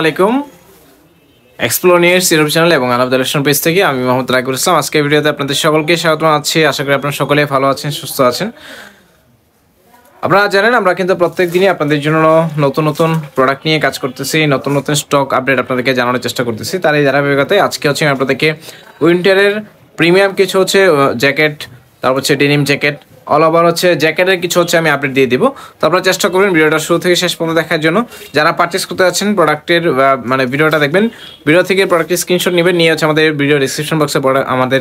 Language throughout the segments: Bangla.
আলাইকুম। চ্যানেল এবং পেজ থেকে আমি আজকে ভিডিওতে আপনাদের সকলকে আশা করি আপনারা সকলে ভালো আছেন, সুস্থ আছেন। আপনারা জানেন, আমরা কিন্তু প্রত্যেক দিনই আপনাদের জন্য নতুন নতুন প্রোডাক্ট নিয়ে কাজ করতেছি, নতুন নতুন স্টক আপডেট আপনাদেরকে জানানোর চেষ্টা করতেছি। তার এই ধারাবাহিকতায় আজকে হচ্ছে আমি আপনাদেরকে উইন্টারের প্রিমিয়াম কিছু হচ্ছে জ্যাকেট তারপর হচ্ছে ডেনিম জ্যাকেট অল ওভার হচ্ছে জ্যাকেটের কিছু হচ্ছে আমি আপডেট দিয়ে দিব। তো আপনারা চেষ্টা করবেন ভিডিওটা শুরু থেকে শেষ পর্যন্ত দেখার জন্য। যারা পারচেস করতে যাচ্ছেন প্রোডাক্টের মানে ভিডিওটা দেখবেন ভিডিও থেকে প্রোডাক্টের স্ক্রিনশট নেবেন, নিয়ে হচ্ছে আমাদের ভিডিও ডিসক্রিপশন বক্সে আমাদের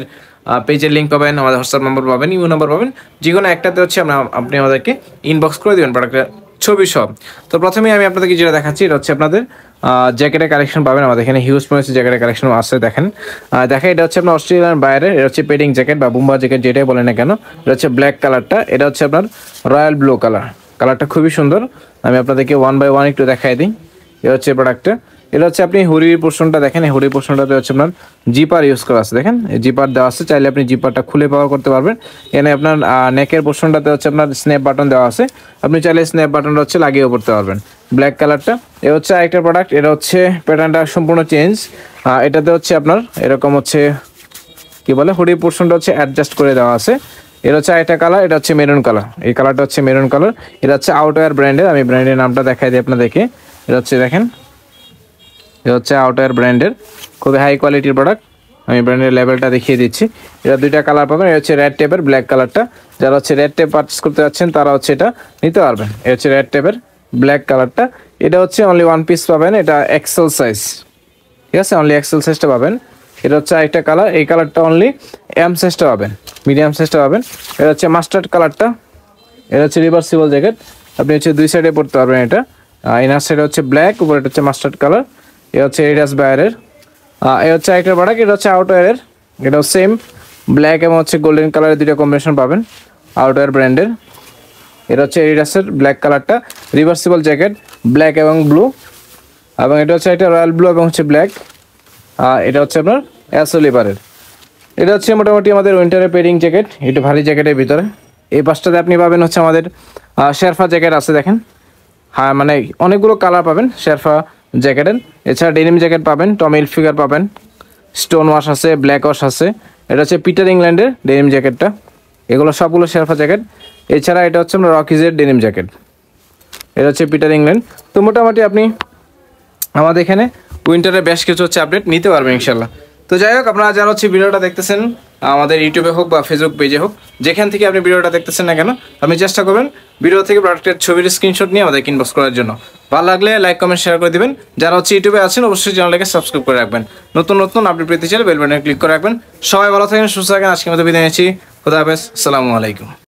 পেজের লিঙ্ক পাবেন, আমাদের হোয়াটসঅ্যাপ নম্বর পাবেন ইউ নম্বর পাবেন, যে কোনো একটাতে হচ্ছে আমরা, আপনি আমাদেরকে ইনবক্স করে দেবেন প্রোডাক্টের ছবি সব। তো প্রথমেই আমি আপনাদেরকে যেটা দেখাচ্ছি, এটা হচ্ছে আপনাদের জ্যাকেটের কালেকশন পাবেন। আমাদের এখানে হিউজ পরিমাণে জ্যাকেটের কালেকশন আছে, দেখেন। দেখেন এটা হচ্ছে আপনার অস্ট্রেলিয়ান বাইরে এটা হচ্ছে পেডিং জ্যাকেট বা বুম্বা জ্যাকেট যেটাই বলেন না কেন, এটা হচ্ছে ব্ল্যাক কালারটা এটা হচ্ছে আপনার রয়্যাল ব্লু কালার কালারটা খুবই সুন্দর। আমি আপনাদেরকে ওয়ান বাই ওয়ান একটু দেখাই দিই। এটা হচ্ছে প্রোডাক্টটা এটা হচ্ছে আপনি হুড়ির পোর্শনটা দেখেন হুড়ির পোর্শনটাতে হচ্ছে আপনার জিপার ইউজ করা আছে, দেখেন। জিপার দেওয়া আছে, চাইলে আপনি জিপারটা খুলে ব্যবহার করতে পারবেন। এখানে আপনার নেকের পোর্শনটাতে হচ্ছে আপনার স্ন্যাপ বাটন দেওয়া আছে। আপনি চাইলে স্ন্যাপ বাটনটা হচ্ছে লাগিয়েও পড়তে পারবেন। ব্ল্যাক কালারটা এ হচ্ছে আরেকটা প্রোডাক্ট এটা হচ্ছে প্যাটার্নটা সম্পূর্ণ চেঞ্জ এটাতে হচ্ছে আপনার এরকম হচ্ছে, কি বলে হুডি পোর্শনটা হচ্ছে অ্যাডজাস্ট করে দেওয়া আছে। এটা হচ্ছে আরেকটা কালার এটা হচ্ছে মেরুন কালার এই কালারটা হচ্ছে মেরুন কালার এটা হচ্ছে আউটওয়ার ব্র্যান্ডের আমি ব্র্যান্ডের নামটা দেখাই দিই আপনাদেরকে। এটা হচ্ছে দেখেন, এটা হচ্ছে আউটওয়ার ব্র্যান্ডের খুবই হাই কোয়ালিটির প্রোডাক্ট আমি ব্র্যান্ডের লেভেলটা দেখিয়ে দিচ্ছি। এটা দুইটা কালার পাবেন, এটা হচ্ছে রেড টেপের ব্ল্যাক কালারটা যারা হচ্ছে রেড টেপ পারচেস করতে যাচ্ছেন, তারা হচ্ছে এটা নিতে পারবেন। এটা হচ্ছে রেড টেপের ব্ল্যাক কালারটা এটা হচ্ছে অনলি ওয়ান পিস পাবেন, এটা এক্সেল সাইজ ঠিক আছে? অনলি এক্সেল সাইজটা পাবেন। এটা হচ্ছে আরেকটা কালার এই কালারটা অনলি এম সাইজটা পাবেন মিডিয়াম সাইজটা পাবেন। এটা হচ্ছে মাস্টার্ড কালারটা এটা হচ্ছে রিভার্সিবল জ্যাকেট আপনি হচ্ছে দুই সাইডে পড়তে পারবেন এটা। ইনার সাইডে হচ্ছে ব্ল্যাক উপরে এটা হচ্ছে মাস্টার্ড কালার এ হচ্ছে এডিয়াস বায়ারের এ হচ্ছে আরেকটা প্রোডাক্ট এটা হচ্ছে আউটওয়ারের এটাও সেম ব্ল্যাক এবং হচ্ছে গোল্ডেন কালারের দুটো কম্বিনেশন পাবেন আউটওয়ার ব্র্যান্ডের এটা হচ্ছে এডিডাসের ব্ল্যাক কালারটা রিভার্সিবল জ্যাকেট ব্ল্যাক এবং ব্লু এবং এটা হচ্ছে একটা রয়্যাল ব্লু এবং হচ্ছে ব্ল্যাক আর এটা হচ্ছে আপনার অ্যাসোলিভারের এটা হচ্ছে মোটামুটি আমাদের উইন্টারের পেডিং জ্যাকেট একটু ভারী জ্যাকেটের ভিতরে। এই পাশটাতে আপনি পাবেন হচ্ছে আমাদের শেরফা জ্যাকেট আছে দেখেন। হ্যাঁ মানে অনেকগুলো কালার পাবেন শেরফা জ্যাকেটের এছাড়া ডেনিম জ্যাকেট পাবেন টমিল ফিগার পাবেন। স্টোন ওয়াশ আছে ব্ল্যাক ওয়াশ আছে। এটা হচ্ছে পিটার ইংল্যান্ডের ডেনিম জ্যাকেটটা এগুলো সবগুলো শেরফা জ্যাকেট এছাড়া এটা হচ্ছে আমরা রকিজের ডেনিম জ্যাকেট এটা হচ্ছে পিটার ইংল্যান্ড তো মোটামুটি আপনি আমাদের এখানে উইন্টারে বেশ কিছু হচ্ছে আপডেট নিতে পারবেন ইনশাল্লাহ তো যাই হোক, আপনারা যারা হচ্ছে ভিডিওটা দেখতেছেন, আমাদের ইউটিউবে হোক বা ফেসবুক পেজে হোক, যেখান থেকে আপনি ভিডিওটা দেখতেছেন না কেন, আপনি চেষ্টা করবেন ভিডিও থেকে প্রোডাক্টের ছবির স্ক্রিনশট নিয়ে আমাদের ইনবক্স করার জন্য। ভালো লাগলে লাইক কমেন্ট শেয়ার করে দিবেন। যারা হচ্ছে ইউটিউবে আছেন, অবশ্যই চ্যানেলটাকে সাবস্ক্রাইব করে রাখবেন। নতুন নতুন আপডেট পেতে চাইলে বেল ক্লিক করে রাখবেন। সবাই ভালো থাকেন, সুস্থ থাকেন। আজকের মতো বিদায় নিচ্ছি। খুদা হাফেজ। আসসালামু আলাইকুম।